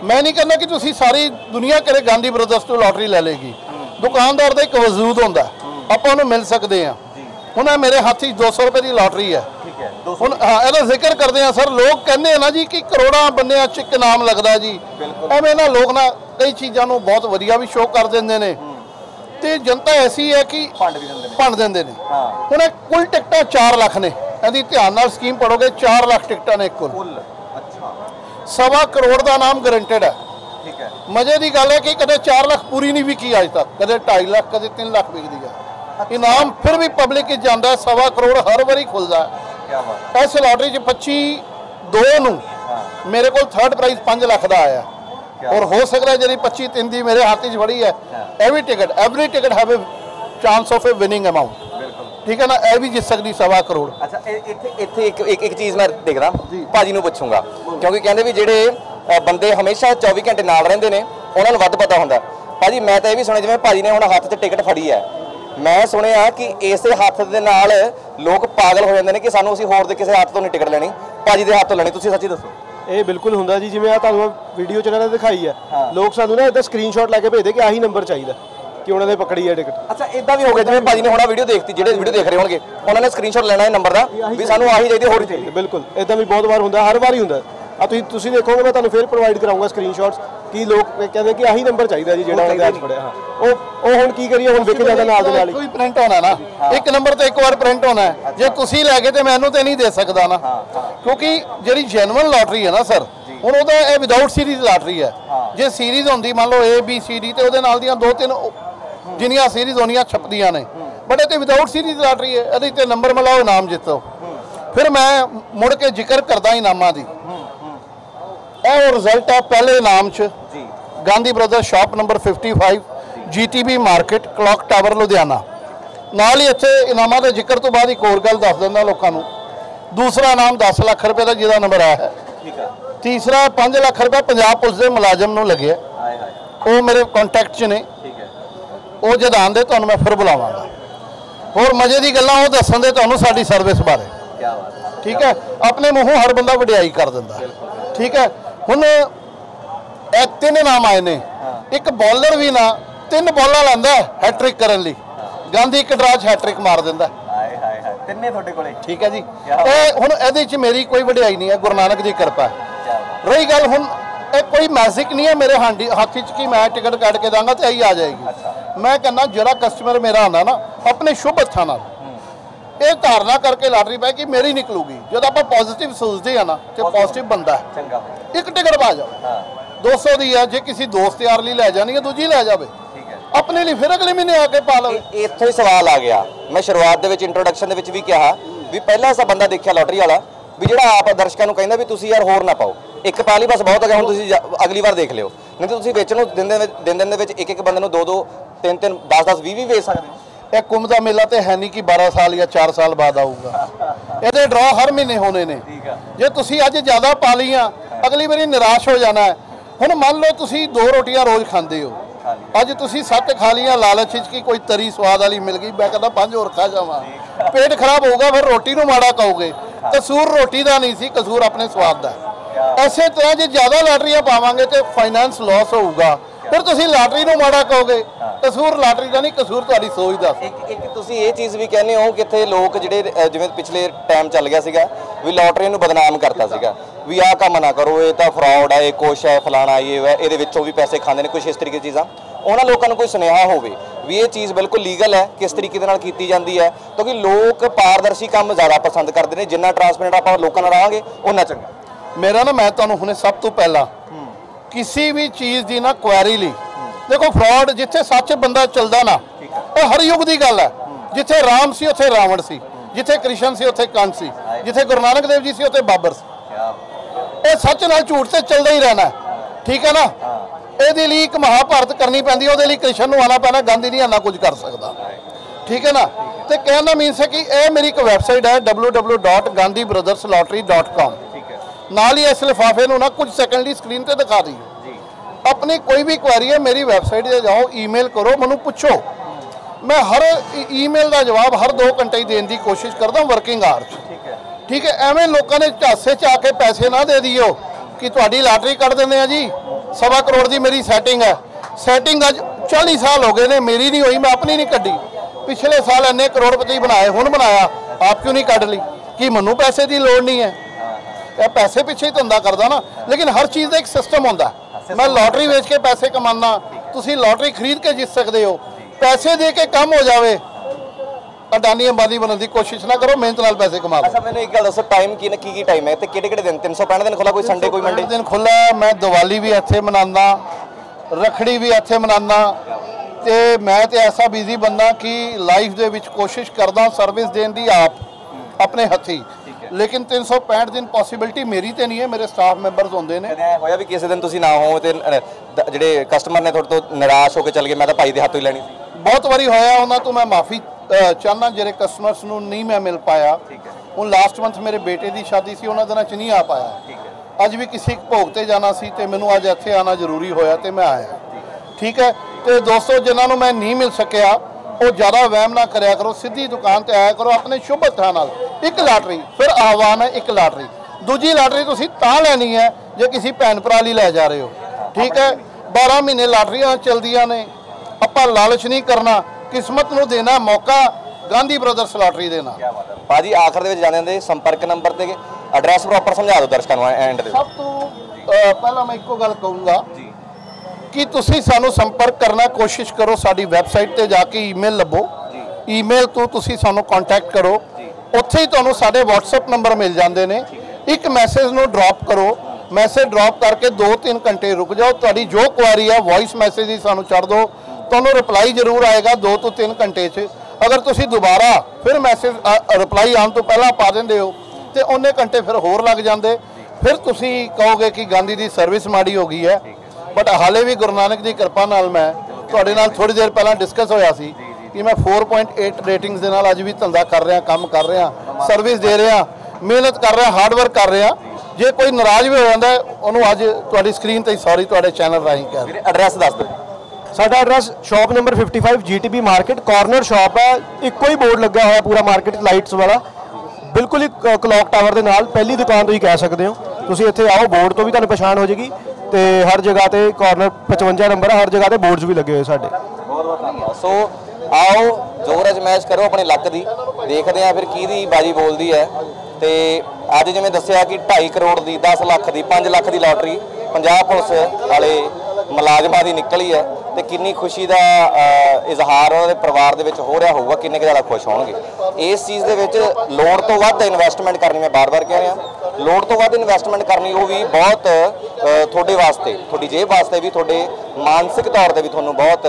ਮੈਂ ਨਹੀਂ ਕਹਿੰਦਾ ਕਿ ਤੁਸੀਂ ਸਾਰੀ ਦੁਨੀਆ ਕਰੇ ਗਾਂਧੀ ਬ੍ਰਦਰਸ ਤੋਂ ਲਾਟਰੀ ਲੈ ਲੇਗੀ ਦੁਕਾਨਦਾਰ ਦਾ ਇੱਕ ਵਜੂਦ ਹੁੰਦਾ। ਆਪਾਂ ਉਹਨੂੰ ਮਿਲ ਸਕਦੇ ਆ ਹੁਣ ਇਹ ਮੇਰੇ ਹੱਥ 'ਚ 200 ਰੁਪਏ ਦੀ ਲਾਟਰੀ ਹੈ। ਠੀਕ ਹੈ ਹੁਣ ਇਹਦਾ ਜ਼ਿਕਰ ਕਰਦੇ ਆ ਸਰ ਲੋਕ ਕਹਿੰਦੇ ਆ ਨਾ ਜੀ ਕਿ ਕਰੋੜਾਂ ਬੰਦਿਆਂ 'ਚ ਇੱਕ ਨਾਮ ਲੱਗਦਾ ਜੀ। ਐਵੇਂ ਨਾ ਲੋਕ ਨਾ ਕਈ ਚੀਜ਼ਾਂ ਨੂੰ ਬਹੁਤ ਵਧੀਆ ਵੀ ਸ਼ੋਅ ਕਰ ਦਿੰਦੇ ਨੇ। ਤੇ ਜਨਤਾ ਐਸੀ ਹੈ ਕਿ ਫੰਡ ਵੀ ਦਿੰਦੇ ਨੇ। ਭੰਡ ਦਿੰਦੇ ਨੇ। ਹਾਂ। ਹੁਣ ਇਹ ਕੁੱਲ ਟਿਕਟਾਂ 4 ਲੱਖ ਨੇ। ਇਹਦੀ ਧਿਆਨ ਨਾਲ ਸਕੀਮ ਪੜੋਗੇ 4 ਲੱਖ ਟਿਕਟਾਂ ਨੇ ਕੁੱਲ। ਅੱਛਾ। ਸਵਾ ਕਰੋੜ ਦਾ ਨਾਮ ਗਰੰਟਡ ਹੈ। ਠੀਕ ਹੈ। ਮਜ਼ੇ ਦੀ ਗੱਲ ਹੈ ਕਿ ਕਦੇ 4 ਲੱਖ ਪੂਰੀ ਨਹੀਂ ਵਿਕੀ ਅੱਜ ਤੱਕ। ਕਦੇ 2.5 ਲੱਖ ਕਦੇ 3 ਲੱਖ ਵਿਕਦੀ ਹੈ। ਇਨਾਮ ਫਿਰ ਵੀ ਪਬਲਿਕ ਵਿੱਚ ਜਾਂਦਾ ਹੈ। ਸਵਾ ਕਰੋੜ ਹਰ ਵਾਰੀ ਖੁੱਲਦਾ ਹੈ। ਕੀ ਬਾਤ ਇਸ ਲਾਟਰੀ 'ਚ 25 ਦੋ ਨੂੰ ਮੇਰੇ ਕੋਲ ਥਰਡ ਪ੍ਰਾਈਜ਼ 5 ਲੱਖ ਦਾ ਆਇਆ। ਔਰ ਹੋ ਸਕਦਾ ਜਿਹੜੀ 25 ਤਿੰਨ ਦੀ ਮੇਰੇ ਹੱਥ 'ਚ ਫੜੀ ਹੈ every ticket every ticket have a chance of a winning amount ਠੀਕ ਹੈ ਨਾ ਇਹ ਵੀ ਜਿੱਤ ਸਕਦੀ ਸਵਾ ਕਰੋੜ। ਅੱਛਾ ਇੱਥੇ ਇੱਥੇ ਇੱਕ ਇੱਕ ਇੱਕ ਚੀਜ਼ ਮੈਂ ਦੇਖਦਾ ਭਾਜੀ ਨੂੰ ਪੁੱਛੂੰਗਾ। ਕਿਉਂਕਿ ਕਹਿੰਦੇ ਵੀ ਜਿਹੜੇ ਬੰਦੇ ਹਮੇਸ਼ਾ 24 ਘੰਟੇ ਨਾਲ ਰਹਿੰਦੇ ਨੇ ਉਹਨਾਂ ਨੂੰ ਵੱਧ ਪਤਾ ਹੁੰਦਾ। ਭਾਜੀ ਮੈਂ ਤਾਂ ਇਹ ਵੀ ਸੁਣਿਆ ਜਿਵੇਂ ਭਾਜੀ ਨੇ ਹੁਣ ਹੱਥ 'ਚ ਟਿਕਟ ਫੜੀ ਹੈ। ਮੈਂ ਸੁਣਿਆ ਕਿ ਇਸੇ ਹੱਥ ਦੇ ਨਾਲ ਲੋਕ ਪਾਗਲ ਹੋ ਜਾਂਦੇ ਨੇ ਕਿ ਸਾਨੂੰ ਅਸੀਂ ਹੋਰ ਦੇ ਕਿਸੇ ਹੱਥ ਤੋਂ ਨਹੀਂ ਟਿਕਟ ਲੈਣੀ। ਭਾਜੀ ਦੇ ਹੱਥ ਤੋਂ ਲੈਣੀ ਤੁਸੀਂ ਸੱਚੀ ਦੱਸੋ। ਇਹ ਬਿਲਕੁਲ ਹੁੰਦਾ ਜੀ ਜਿਵੇਂ ਆ ਤੁਹਾਨੂੰ ਵੀਡੀਓ ਚ ਇਹਨਾਂ ਨੇ ਦਿਖਾਈ ਹੈ। ਲੋਕ ਸਾਨੂੰ ਨਾ ਇਹਦਾ ਸਕਰੀਨਸ਼ਾਟ ਲੈ ਕੇ ਭੇਜਦੇ ਕਿ ਆਹੀ ਨੰਬਰ ਚਾਹੀਦਾ ਕਿ ਉਹਨਾਂ ਨੇ ਪਕੜੀ ਹੈ ਟਿਕਟ ਅੱਛਾ ਇਦਾਂ ਵੀ ਹੋ ਗਿਆ ਜਿਵੇਂ ਭਾਜੀ ਨੇ ਹੁਣ ਵੀਡੀਓ ਦੇਖਤੀ ਜਿਹੜੇ ਵੀਡੀਓ ਦੇਖ ਰਹੇ ਹੋਣਗੇ ਉਹਨਾਂ ਨੇ ਸਕਰੀਨਸ਼ਾਟ ਲੈਣਾ ਹੈ ਨੰਬਰ ਦਾ ਵੀ ਸਾਨੂੰ ਆਹੀ ਚਾਹੀਦੀ ਹੋਰ ਨਹੀਂ ਚਾਹੀਦੀ। ਬਿਲਕੁਲ ਇਦਾਂ ਵੀ ਬਹੁਤ ਵਾਰ ਹੁੰਦਾ ਹਰ ਵਾਰ ਹੀ ਹੁੰਦਾ। ਆ ਤੁਸੀਂ ਤੁਸੀਂ ਦੇਖੋਗੇ ਮੈਂ ਤੁਹਾਨੂੰ ਫਿਰ ਪ੍ਰੋਵਾਈਡ ਕਰਾਉਂਗਾ ਸਕਰੀਨਸ਼ਾਟਸ ਕੀ ਲੋਕ ਕਹਿੰਦੇ ਕਿ ਆਹੀ ਨੰਬਰ ਚਾਹੀਦਾ ਜੀ ਜਿਹੜਾ ਉਹਨੇ ਅੱਜ ਫੜਿਆ। ਹਾਂ ਉਹ ਉਹ ਹੁਣ ਕੀ ਕਰੀਏ ਹੁਣ ਵਿਕ ਜਾਂਦਾ ਨਾਲ ਦੇ ਨਾਲ ਕੋਈ ਪ੍ਰਿੰਟ ਹੋਣਾ ਨਾ। ਇੱਕ ਨੰਬਰ ਤੇ ਇੱਕ ਵਾਰ ਪ੍ਰਿੰਟ ਹੋਣਾ। ਜੇ ਤੁਸੀਂ ਲੈ ਕੇ ਤੇ ਮੈਨੂੰ ਤੇ ਨਹੀਂ ਦੇ ਸਕਦਾ ਨਾ। ਕਿਉਂਕਿ ਜਿਹੜੀ ਜੈਨੂਅਲ ਲਾਟਰੀ ਹੈ ਨਾ ਸਰ ਹੁਣ ਉਹਦਾ ਇਹ ਵਿਦਆਊਟ ਸੀਰੀਜ਼ ਲਾਟਰੀ ਹੈ। ਜੇ ਸੀਰੀਜ਼ ਹੁੰਦੀ ਮੰਨ ਲਓ A B C D ਤੇ ਉਹਦੇ ਨਾਲ ਦੀਆਂ ਦੋ ਤਿੰਨ ਜਿੰਨੀਆਂ ਸੀਰੀਜ਼ ਹੋਣੀਆਂ ਛਪਦੀਆਂ ਨੇ। ਬਟ ਇਹ ਤੇ ਵਿਦਆਊਟ ਸੀਰੀਜ਼ ਲਾਟਰੀ ਹੈ। ਇਹਦੇ ਤੇ ਨੰਬਰ ਮਿਲਾਓ ਇਨਾਮ ਜਿੱਤੋ। ਫਿਰ ਮੈਂ ਮੁੜ ਕੇ ਜ਼ਿਕਰ ਕਰਦਾ ਇਨਾਮਾਂ ਦੀ। ਇਹ ਉਹ ਰਿਜ਼ਲਟ ਹੈ ਪਹਿਲੇ ਇਨਾਮ 'ਚ ਜੀ। Gandhi brother shop number 55 GTB market clock tower Ludhiana. ਨਾਲ ਹੀ ਇੱਥੇ ਇਨਾਮਾਂ ਦੇ ਜ਼ਿਕਰ ਤੋਂ ਬਾਅਦ ਇੱਕ ਹੋਰ ਗੱਲ ਦੱਸ ਦਿੰਦਾ ਲੋਕਾਂ ਨੂੰ। ਦੂਸਰਾ ਇਨਾਮ 10 ਲੱਖ ਰੁਪਏ ਦਾ ਜਿਹਦਾ ਨੰਬਰ ਆਇਆ ਹੈ। ਠੀਕ ਆ। ਤੀਸਰਾ 5 ਲੱਖ ਰੁਪਏ ਪੰਜਾਬ ਪੁਲਿਸ ਦੇ ਮੁਲਾਜ਼ਮ ਨੂੰ ਲੱਗਿਆ ਹਾਏ ਹਾਏ। ਉਹ ਮੇਰੇ ਕੰਟੈਕਟ 'ਚ ਨੇ। ਠੀਕ ਹੈ। ਉਹ ਜਦ ਆਉਂਦੇ ਤੁਹਾਨੂੰ ਮੈਂ ਫਿਰ ਬੁਲਾਵਾਂਗਾ। ਹੋਰ ਮਜ਼ੇ ਦੀ ਗੱਲਾਂ ਉਹ ਦੱਸਣ ਦੇ ਤੁਹਾਨੂੰ ਸਾਡੀ ਸਰਵਿਸ ਬਾਰੇ। ਕੀ ਬਾਤ ਹੈ। ਠੀਕ ਹੈ? ਆਪਣੇ ਮੂੰਹੋਂ ਹਰ ਬੰਦਾ ਵਡਿਆਈ ਕਰ ਦਿੰਦਾ। ਠੀਕ ਹੈ? ਹੁਣ ਇਹ ਤਿੰਨ ਨਾਮ ਆਏ ਨੇ। ਇੱਕ ਬੌਲਰ ਵੀ ਨਾ ਤਿੰਨ ਬੋਲਾਂ ਲੈਂਦਾ ਹੈਟ੍ਰਿਕ ਕਰਨ ਲਈ। ਗਾਂਧੀ ਇੱਕ ਡਰਾਜ ਹੈਟ੍ਰਿਕ ਮਾਰ ਦਿੰਦਾ ਹਾਏ ਹਾਏ ਹਾਏ। ਤਿੰਨੇ ਤੁਹਾਡੇ ਕੋਲੇ? ਠੀਕ ਹੈ ਜੀ। ਇਹ ਹੁਣ ਇਹਦੇ ਵਿੱਚ ਮੇਰੀ ਕੋਈ ਵਡਿਆਈ ਨਹੀਂ ਹੈ ਗੁਰੂ ਨਾਨਕ ਦੀ ਕਿਰਪਾ ਰਹੀ ਗੱਲ ਹੁਣ ਇਹ ਕੋਈ ਮੈਜਿਕ ਨਹੀਂ ਹੈ ਮੇਰੇ ਹਾਂਡੀ ਹੱਥ 'ਚ ਕਿ ਮੈਂ ਟਿਕਟ ਕੱਢ ਕੇ ਦਾਂਗਾ ਤੇ ਆਈ ਆ ਜਾਏਗੀ। ਮੈਂ ਕਹਿੰਦਾ ਜਿਹੜਾ ਕਸਟਮਰ ਮੇਰਾ ਆਉਂਦਾ ਨਾ ਆਪਣੇ ਸ਼ੁਭ ਹੱਥਾਂ ਨਾਲ। ਇਹ ਧਾਰਨਾ ਕਰਕੇ ਲਾਟਰੀ ਪੈ ਕਿ ਮੇਰੀ ਨਿਕਲੂਗੀ। ਜਦ ਆਪਾਂ ਪੋਜ਼ਿਟਿਵ ਸੋਚਦੇ ਆ ਨਾ ਤੇ ਪੋਜ਼ਿਟਿਵ ਬੰਦਾ ਹੈ। ਚੰਗਾ। ਇੱਕ ਟਿਕਟ ਪਾ ਜਾਓ। ਹਾਂ। 200 ਦੀ ਆ ਜੇ ਕਿਸੇ ਦੋਸਤ ਯਾਰ ਲਈ ਲੈ ਜਾਣੀ ਹੈ ਦੂਜੀ ਲੈ ਜਾਵੇ। ਠੀਕ ਹੈ। ਆਪਣੇ ਲਈ ਫਿਰ ਅਗਲੇ ਮਹੀਨੇ ਆ ਕੇ ਪਾ ਲਵੇ। ਇੱਥੋਂ ਹੀ ਸਵਾਲ ਆ ਗਿਆ। ਮੈਂ ਸ਼ੁਰੂਆਤ ਦੇ ਵਿੱਚ ਇੰਟਰੋਡਕਸ਼ਨ ਦੇ ਵਿੱਚ ਵੀ ਕਿਹਾ ਵੀ ਪਹਿਲਾ ਐਸਾ ਬੰਦਾ ਦੇਖਿਆ ਲੋਟਰੀ ਵਾਲਾ ਵੀ ਜਿਹੜਾ ਆਪ ਦਰਸ਼ਕਾਂ ਨੂੰ ਕਹਿੰਦਾ ਵੀ ਤੁਸੀਂ ਯਾਰ ਹੋਰ ਨਾ ਪਾਓ। ਇੱਕ ਪਾ ਲਈ ਬਸ ਬਹੁਤ ਹੋ ਗਿਆ ਹੁਣ ਤੁਸੀਂ ਅਗਲੀ ਵਾਰ ਦੇਖ ਲਿਓ। ਨਹੀਂ ਤਾਂ ਤੁਸੀਂ ਵੇਚਣ ਨੂੰ ਦਿਨ ਦੇ ਦਿਨ ਦੇ ਵਿੱਚ ਇੱਕ ਇੱਕ ਬੰਦੇ ਨੂੰ ਦੋ ਦੋ ਤਿੰਨ ਤਿੰਨ 10 10 20 20 ਵੇਚ ਸਕਦੇ ਹੋ। ਇਹ ਕੁੰਭ ਦਾ ਮੇਲਾ ਤੇ ਹੈ ਨਹੀਂ ਕਿ 12 ਸਾਲ ਜਾਂ 4 ਸਾਲ ਬਾਅਦ ਆਊਗਾ। ਇਹਦੇ ਡਰਾ ਹਰ ਮਹੀਨੇ ਹੋਣੇ ਨੇ। ਜੇ ਤੁਸੀਂ ਅੱਜ ਜ਼ਿਆਦਾ ਪਾ ਲਈਆਂ ਅਗਲੀ ਵਾਰੀ ਨਿਰਾਸ਼ ਹੋ ਜਾਣਾ ਹੁਣ ਮੰਨ ਲਓ ਤੁਸੀਂ ਦੋ ਰੋਟੀਆਂ ਰੋਜ਼ ਖਾਂਦੇ ਹੋ। ਅੱਜ ਤੁਸੀਂ ਸੱਤ ਖਾ ਲੀਆਂ ਲਾਲਚ ਵਿੱਚ ਕਿ ਕੋਈ ਤਰੀ ਸਵਾਦ ਵਾਲੀ ਮਿਲ ਗਈ? ਮੈਂ ਕਹਿੰਦਾ ਪੰਜ ਹੋਰ ਖਾ ਜਾਵਾਂ। ਪੇਟ ਖਰਾਬ ਹੋਊਗਾ ਫਿਰ ਰੋਟੀ ਨੂੰ ਮਾੜਾ ਕਹੋਗੇ। ਕਸੂਰ ਰੋਟੀ ਦਾ ਨਹੀਂ ਸੀ ਕਸੂਰ ਆਪਣੇ ਸਵਾਦ ਦਾ। ਐਸੇ ਤਰ੍ਹਾਂ ਜੇ ਜ਼ਿਆਦਾ ਲਾਟਰੀਆਂ ਪਾਵਾਂਗੇ ਤੇ ਫਾਈਨਾਂਸ ਲਾਸ ਹੋਊਗਾ। ਫਿਰ ਤੁਸੀਂ ਲਾਟਰੀ ਨੂੰ ਮਾੜਾ ਕਹੋਗੇ। ਕਸੂਰ ਲਾਟਰੀ ਦਾ ਨਹੀਂ ਕਸੂਰ ਤੁਹਾਡੀ ਸੋਚ ਦਾ। ਸੀ। ਇੱਕ ਤੁਸੀਂ ਇਹ ਚੀਜ਼ ਵੀ ਕਹਿੰਦੇ ਹੋ ਕਿ ਇੱਥੇ ਲੋਕ ਜਿਹੜੇ ਅ, ਜਿਵੇਂ ਪਿਛਲੇ ਟਾਈਮ ਚੱਲ ਗਿਆ ਸੀਗਾ ਵੀ ਲੋਟਰੀ ਨੂੰ ਬਦਨਾਮ ਕਰਤਾ ਸੀਗਾ। ਵੀ ਆਹ ਕੰਮ ਨਾ ਕਰੋ ਇਹ ਤਾਂ ਫਰਾਡ ਹੈ ਇਹ ਕੁਛ ਹੈ ਫਲਾਣਾ ਇਹ ਹੈ ਇਹਦੇ ਵਿੱਚੋਂ ਵੀ ਪੈਸੇ ਖਾਂਦੇ ਨੇ ਕੁਝ ਇਸ ਤਰੀਕੇ ਦੀ ਚੀਜ਼ਾਂ। ਉਹਨਾਂ ਲੋਕਾਂ ਨੂੰ ਕੋਈ ਸੁਨੇਹਾ ਹੋਵੇ ਵੀ ਇਹ ਚੀਜ਼ ਬਿਲਕੁਲ ਲੀਗਲ ਹੈ ਕਿਸ ਤਰੀਕੇ ਦੇ ਨਾਲ ਕੀਤੀ ਜਾਂਦੀ ਹੈ ਕਿਉਂਕਿ ਲੋਕ ਪਾਰਦਰਸ਼ੀ ਕੰਮ ਜ਼ਿਆਦਾ ਪਸੰਦ ਕਰਦੇ ਨੇ ਜਿੰਨਾ ਟਰਾਂਸਪੇਰੈਂਟ ਆਪਾਂ ਲੋਕਾਂ ਨਾਲ ਰਹਾਂਗੇ ਉਹਨਾਂ ਚੰਗਾ। ਮੇਰਾ ਨਾ ਮੈਂ ਤੁਹਾਨੂੰ ਹੁਣੇ ਸਭ ਤੋਂ ਪਹਿਲਾਂ ਕਿਸੇ ਵੀ ਚੀਜ਼ ਦੀ ਨਾ ਕੁਐਰੀ ਲਈ ਦੇਖੋ ਫਰਾਡ ਜਿੱਥੇ ਸੱਚ ਬੰਦਾ ਚੱਲਦਾ ਨਾ ਉਹ ਹਰ ਯੁੱਗ ਦੀ ਗੱਲ ਹੈ। ਜਿੱਥੇ ਰਾਮ ਸੀ ਉੱਥੇ ਰਾਵਣ ਸੀ। ਜਿੱਥੇ ਕ੍ਰਿਸ਼ਨ ਸੀ ਉੱਥੇ ਕੰਨ ਸੀ। ਜਿੱਥੇ ਗੁਰੂ ਨਾਨਕ ਦੇਵ ਜੀ ਸੀ ਉੱਥੇ ਬਾਬਰ ਸੀ। ਇਹ ਸੱਚ ਨਾਲ ਝੂਠ ਤੇ ਚੱਲਦਾ ਹੀ ਰਹਿਣਾ। ਠੀਕ ਹੈ ਨਾ? ਇਹਦੇ ਲਈ ਇੱਕ ਮਹਾਭਾਰਤ ਕਰਨੀ ਪੈਂਦੀ ਉਹਦੇ ਲਈ ਕ੍ਰਿਸ਼ਨ ਨੂੰ ਆਣਾ ਪੈਣਾ ਗਾਂਧੀ ਨਹੀਂ ਆਨਾ ਕੁਝ ਕਰ ਸਕਦਾ। ਠੀਕ ਹੈ ਨਾ? ਤੇ ਕਹਿਣ ਦਾ ਮੀਨਸ ਹੈ ਕਿ ਇਹ ਮੇਰੀ ਇੱਕ ਵੈਬਸਾਈਟ ਹੈ www.gandhibrothersLottery.com ਨਾਲ ਹੀ ਇਸ ਲਿਫਾਫੇ ਨੂੰ ਨਾ ਕੁਝ ਸੈਕਿੰਡ ਲਈ ਸਕਰੀਨ ਤੇ ਦਿਖਾ ਦਈਏ। ਆਪਣੀ ਕੋਈ ਵੀ ਕੁਐਰੀ ਹੈ ਮੇਰੀ ਵੈਬਸਾਈਟ ਤੇ ਜਾਓ ਈਮੇਲ ਕਰੋ ਮੈਨੂੰ ਪੁੱਛੋ। ਮੈਂ ਹਰ ਈਮੇਲ ਦਾ ਜਵਾਬ ਹਰ 2 ਘੰਟੇ ਹੀ ਦੇਣ ਦੀ ਕੋਸ਼ਿਸ਼ ਕਰਦਾ ਵਰਕਿੰਗ ਆਵਰਸ ਠੀਕ ਹੈ। ਠੀਕ ਹੈ ਐਵੇਂ ਲੋਕਾਂ ਨੇ ਝਾਸੇ ਚ ਆ ਕੇ ਪੈਸੇ ਨਾ ਦੇ ਦਿਓ ਕਿ ਤੁਹਾਡੀ ਲਾਟਰੀ ਕੱਢ ਦਿੰਦੇ ਆ ਜੀ। ਸਵਾ ਕਰੋੜ ਦੀ ਮੇਰੀ ਸੈਟਿੰਗ ਹੈ। ਸੈਟਿੰਗ ਅੱਜ 40 ਸਾਲ ਹੋ ਗਏ ਨੇ ਮੇਰੀ ਨਹੀਂ ਹੋਈ ਮੈਂ ਆਪਣੀ ਨਹੀਂ ਕੱਢੀ। ਪਿਛਲੇ ਸਾਲ ਇੰਨੇ ਕਰੋੜਪਤੀ ਬਣਾਏ ਹੁਣ ਬਣਾਇਆ ਆਪ ਕਿਉਂ ਨਹੀਂ ਕੱਢ ਲਈ? ਕੀ ਮੈਨੂੰ ਪੈਸੇ ਦੀ ਲੋੜ ਨਹੀਂ ਹੈ? ਇਹ ਪੈਸੇ ਪਿੱਛੇ ਹੀ ਧੰਦਾ ਕਰਦਾ ਨਾ ਲੇਕਿਨ ਹਰ ਚੀਜ਼ ਦਾ ਇੱਕ ਸਿਸਟਮ ਹੁੰਦਾ ਮੈਂ ਲਾਟਰੀ ਵੇਚ ਕੇ ਪੈਸੇ ਕਮਾਉਣਾ ਤੁਸੀਂ ਲਾਟਰੀ ਖਰੀਦ ਕੇ ਜਿੱਤ ਸਕਦੇ ਹੋ। ਪੈਸੇ ਦੇ ਕੇ ਕੰਮ ਹੋ ਜਾਵੇ ਅਡਾਨੀ ਅੰਬਾਨੀ ਬਣਨ ਦੀ ਕੋਸ਼ਿਸ਼ ਨਾ ਕਰੋ ਮਿਹਨਤ ਨਾਲ ਪੈਸੇ ਕਮਾ ਲਓ। ਅੱਛਾ ਮੈਨੂੰ ਇੱਕ ਗੱਲ ਦੱਸੋ ਟਾਈਮ ਕੀ ਕੀ ਕੀ ਟਾਈਮ ਹੈ? ਤੇ ਕਿਹੜੇ ਕਿਹੜੇ ਦਿਨ? 365 ਦਿਨ ਖੁੱਲਾ ਕੋਈ ਸੰਡੇ ਕੋਈ ਮੰਡੇ ਦਿਨ ਖੁੱਲਾ ਮੈਂ ਦੀਵਾਲੀ ਵੀ ਇੱਥੇ ਮਨਾਉਂਦਾ ਰਖੜੀ ਵੀ ਇੱਥੇ ਮਨਾਉਂਦਾ ਤੇ ਮੈਂ ਤੇ ਐਸਾ ਬਿਜ਼ੀ ਬੰਦਾ ਕਿ ਲਾਈਫ ਦੇ ਵਿੱਚ ਕੋਸ਼ਿਸ਼ ਕਰਦਾ ਸਰਵਿਸ ਦੇਣ ਦੀ ਆਪ। ਆਪਣੇ ਹੱਥੀ। ਲੇਕਿਨ 365 ਦਿਨ ਪੋਸਿਬਿਲਿਟੀ ਮੇਰੀ ਤੇ ਨਹੀਂ ਹੈ ਮੇਰੇ ਸਟਾਫ ਮੈਂਬਰਸ ਹੁੰਦੇ ਨੇ। ਹੋਇਆ ਵੀ ਕਿਸੇ ਦਿਨ ਤੁਸੀਂ ਨਾ ਹੋ ਤੇ ਜਿਹੜੇ ਕਸਟਮਰ ਨੇ ਤੁਹਾਡੇ ਤੋਂ ਨਿਰਾਸ਼ ਹੋ ਕੇ ਚੱਲ ਗਏ ਮੈਂ ਤਾਂ ਭਾਈ ਦੇ ਹੱਥੋਂ ਹੀ ਲੈਣੀ ਸੀ। ਬਹੁਤ ਵਾਰੀ ਹੋਇਆ ਉਹਨਾਂ ਤੋਂ ਮੈਂ ਮਾਫੀ ਚਾਹਨਾ ਜਿਹੜੇ ਕਸਟਮਰਸ ਨੂੰ ਨਹੀਂ ਮੈਂ ਮਿਲ ਪਾਇਆ। ਹੁਣ ਲਾਸਟ ਮੰਥ ਮੇਰੇ ਬੇਟੇ ਦੀ ਸ਼ਾਦੀ ਸੀ ਉਹਨਾਂ ਦਿਨਾਂ ਚ ਨਹੀਂ ਆ ਪਾਇਆ। ਅੱਜ ਵੀ ਕਿਸੇ ਇੱਕ ਭੋਗ ਤੇ ਜਾਣਾ ਸੀ ਤੇ ਮੈਨੂੰ ਅੱਜ ਇੱਥੇ ਆਣਾ ਜ਼ਰੂਰੀ ਹੋਇਆ ਤੇ ਮੈਂ ਆਇਆ। ਠੀਕ ਹੈ? ਤੇ ਦੋਸਤੋ ਜਿਨ੍ਹਾਂ ਨੂੰ ਮੈਂ ਨਹੀਂ ਮਿਲ ਸਕਿਆ ਉਹ ਜ਼ਿਆਦਾ ਵਹਿਮ ਨਾ ਕਰਿਆ ਕਰੋ ਸਿੱਧੀ ਦੁਕਾਨ ਤੇ ਆਇਆ ਕਰੋ ਆਪਣੇ ਸ਼ੁਭ ਹੱਥਾਂ ਨਾਲ। ਇੱਕ ਲਾਟਰੀ ਫਿਰ ਆਹਵਾਨ ਹੈ ਇੱਕ ਲਾਟਰੀ। ਦੂਜੀ ਲਾਟਰੀ ਤੁਸੀਂ ਤਾਂ ਲੈਣੀ ਹੈ ਜੇ ਕਿਸੇ ਭੈਣ ਭਰਾ ਲਈ ਲੈ ਜਾ ਰਹੇ ਹੋ। ਠੀਕ ਹੈ? 12 ਮਹੀਨੇ ਲਾਟਰੀਆਂ ਚੱਲਦੀਆਂ ਨੇ। ਆਪਾਂ ਲਾਲਚ ਨਹੀਂ ਕਰਨਾ ਕਿਸਮਤ ਨੂੰ ਦੇਣਾ ਮੌਕਾ ਗਾਂਧੀ ਬ੍ਰਦਰਸ ਲਾਟਰੀ ਦੇਣਾ। ਬਾਜੀ ਆਖਰ ਦੇ ਵਿੱਚ ਜਾਣਦੇ ਦੇ ਸੰਪਰਕ ਨੰਬਰ ਤੇ ਐਡਰੈਸ ਪ੍ਰੋਪਰ ਸਮਝਾ ਦਿਓ ਦਰਸ਼ਕਾਂ ਨੂੰ ਐਂਡ ਦੇ ਸਭ ਤੋਂ ਪਹਿਲਾਂ ਮੈਂ ਇੱਕੋ ਗੱਲ ਕਹੂੰਗਾ। ਜੀ। ਕਿ ਤੁਸੀਂ ਸਾਨੂੰ ਸੰਪਰਕ ਕਰਨਾ ਕੋਸ਼ਿਸ਼ ਕਰੋ ਸਾਡੀ ਵੈਬਸਾਈਟ ਤੇ ਜਾ ਕੇ ਈਮੇਲ ਲੱਭੋ। ਈਮੇਲ ਤੋਂ ਤੁਸੀਂ ਸਾਨੂੰ ਕੰਟੈਕਟ ਕਰੋ। ਉੱਥੇ ਹੀ ਤੁਹਾਨੂੰ ਸਾਡੇ WhatsApp ਨੰਬਰ ਮਿਲ ਜਾਂਦੇ ਨੇ। ਇੱਕ ਮੈਸੇਜ ਨੂੰ ਡ੍ਰੌਪ ਕਰੋ। ਮੈਸੇਜ ਡ੍ਰੌਪ ਕਰਕੇ 2-3 ਘੰਟੇ ਰੁਕ ਜਾਓ। ਤੁਹਾਡੀ ਜੋ ਕੁਆਰੀ ਹੈ ਵੌਇਸ ਮੈਸੇਜ ਹੀ ਸਾਨੂੰ ਛੱਡ ਦਿਓ ਤੁਹਾਨੂੰ ਰਿਪਲਾਈ ਜ਼ਰੂਰ ਆਏਗਾ 2 ਤੋਂ 3 ਘੰਟੇ 'ਚ। ਅਗਰ ਤੁਸੀਂ ਦੁਬਾਰਾ ਫਿਰ ਮੈਸੇਜ ਰਿਪਲਾਈ ਆਉਣ ਤੋਂ ਪਹਿਲਾਂ ਪਾ ਦਿੰਦੇ ਹੋ ਤੇ ਉਹਨੇ ਘੰਟੇ ਫਿਰ ਹੋਰ ਲੱਗ ਜਾਂਦੇ। ਫਿਰ ਤੁਸੀਂ ਕਹੋਗੇ ਕਿ ਗਾਂਧੀ ਦੀ ਸਰਵਿਸ ਮਾੜੀ ਹੋ ਗਈ ਹੈ। ਬਟ ਹਾਲੇ ਵੀ ਗੁਰੂ ਨਾਨਕ ਦੀ ਕਿਰਪਾ ਨਾਲ ਮੈਂ ਤੁਹਾਡੇ ਨਾਲ ਥੋੜੀ ਦੇਰ ਪਹਿਲਾਂ ਡਿਸਕਸ ਹੋਇਆ ਸੀ ਕਿ ਮੈਂ 4.8 ਰੇਟਿੰਗਸ ਦੇ ਨਾਲ ਅੱਜ ਵੀ ਧੰਦਾ ਕਰ ਰਿਹਾ ਕੰਮ ਕਰ ਰਿਹਾ ਸਰਵਿਸ ਦੇ ਰਿਹਾ ਮਿਹਨਤ ਕਰ ਰਿਹਾ ਹਾਰਡ ਵਰਕ ਕਰ ਰਿਹਾ। ਜੇ ਕੋਈ ਨਾਰਾਜ਼ ਵੀ ਹੋ ਜਾਂਦਾ ਉਹਨੂੰ ਅੱਜ ਤੁਹਾਡੀ ਸਕਰੀਨ ਤੇ ਸੌਰੀ ਤੁਹਾਡੇ ਚੈਨਲ ਰਾਹੀਂ ਕਹਿ ਰਿਹਾ ਐਡਰੈਸ ਦੱਸ ਦਿਓ ਸਾਡਾ address shop number 55 GTB market corner shop ਹੈ ਇੱਕੋ ਹੀ ਬੋਰਡ ਲੱਗਾ ਹੋਇਆ ਪੂਰਾ ਮਾਰਕੀਟ ਲਾਈਟਸ ਵਾਲਾ। ਬਿਲਕੁਲ ਹੀ ਕਲੌਕ ਟਾਵਰ ਦੇ ਨਾਲ ਪਹਿਲੀ ਦੁਕਾਨ ਤੋਂ ਹੀ ਕਹਿ ਸਕਦੇ ਹੋ। ਤੁਸੀਂ ਇੱਥੇ ਆਓ ਬੋਰਡ ਤੋਂ ਵੀ ਤੁਹਾਨੂੰ ਪਛਾਣ ਹੋ ਜਾਏਗੀ ਤੇ ਹਰ ਜਗ੍ਹਾ ਤੇ ਕਾਰਨਰ 55 ਨੰਬਰ ਹਰ ਜਗ੍ਹਾ ਤੇ ਬੋਰਡਸ ਵੀ ਲੱਗੇ ਹੋਏ ਸਾਡੇ। ਬਹੁਤ ਬਹੁਤ ਧੰਨਵਾਦ। ਸੋ ਆਓ, ਜੋਰ ਅਜਮਾਇਸ਼ ਕਰੋ ਆਪਣੇ ਲੱਕ ਦੀ। ਦੇਖਦੇ ਆ ਫਿਰ ਕਿਹਦੀ ਬਾਜੀ ਬੋਲਦੀ ਹੈ। ਤੇ ਅੱਜ ਜਿਵੇਂ ਦੱਸਿਆ ਕਿ 2.5 ਕਰੋੜ ਦੀ 10 ਲੱਖ ਦੀ 5 ਲੱਖ ਦੀ ਲਾਟਰੀ, ਪੰਜਾਬ ਪੁਲਿਸ ਵਾਲੇ ਮੁਲਾਜ਼ਮਾਂ ਦੀ ਨਿਕਲੀ ਹੈ। ਤੇ ਕਿੰਨੀ ਖੁਸ਼ੀ ਦਾ ਇਜ਼ਹਾਰ ਉਹਨਾਂ ਦੇ ਪਰਿਵਾਰ ਦੇ ਵਿੱਚ ਹੋ ਰਿਹਾ ਹੋਊਗਾ, ਕਿੰਨੇ ਕੁ ਜ਼ਿਆਦਾ ਖੁਸ਼ ਹੋਣਗੇ। ਇਸ ਚੀਜ਼ ਦੇ ਵਿੱਚ ਲੋੜ ਤੋਂ ਵੱਧ ਇਨਵੈਸਟਮੈਂਟ ਕਰਨੀ ਮੈਂ ਬਾਰ-ਬਾਰ ਕਹਿ ਰਿਹਾ। ਲੋੜ ਤੋਂ ਵੱਧ ਇਨਵੈਸਟਮੈਂਟ ਕਰਨੀ, ਉਹ ਵੀ ਬਹੁਤ ਤੁਹਾਡੇ ਵਾਸਤੇ, ਤੁਹਾਡੀ ਜੇਬ ਵਾਸਤੇ ਵੀ, ਤੁਹਾਡੇ ਮਾਨਸਿਕ ਤੌਰ ਤੇ ਵੀ ਤੁਹਾਨੂੰ ਬਹੁਤ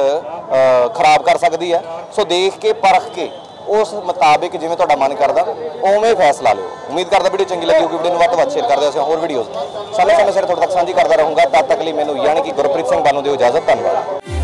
ਖਰਾਬ ਕਰ ਸਕਦੀ ਹੈ। ਸੋ ਦੇਖ ਕੇ, ਪਰਖ ਕੇ, ਉਸ ਮੁਤਾਬਿਕ ਜਿਵੇਂ ਤੁਹਾਡਾ ਮਨ ਕਰਦਾ, ਉਵੇਂ ਫੈਸਲਾ ਲਓ। ਉਮੀਦ ਕਰਦਾ ਵੀਡੀਓ ਚੰਗੀ ਲੱਗੀ ਹੋਊਗੀ, ਵੀਡੀਓ ਨੂੰ ਵੱਧ ਤੋਂ ਵੱਧ ਸ਼ੇਅਰ ਕਰਦੇ ਅਸੀਂ ਹੋਰ ਵੀਡੀਓਜ਼ ਸਮੇਂ ਸਮੇਂ ਸਿਰ ਤੁਹਾਡੇ ਤੱਕ ਸਾਂਝੀ ਕਰਦਾ ਰਹੂੰਗਾ, ਤਦ ਤੱਕ ਲਈ ਮੈਨੂੰ ਯਾਨੀ ਕਿ ਗੁਰਪ੍ਰੀਤ ਸਿੰਘ ਬਾਨੂ ਦਿਓ ਇਜਾਜ਼ਤ, ਧੰਨਵਾਦ।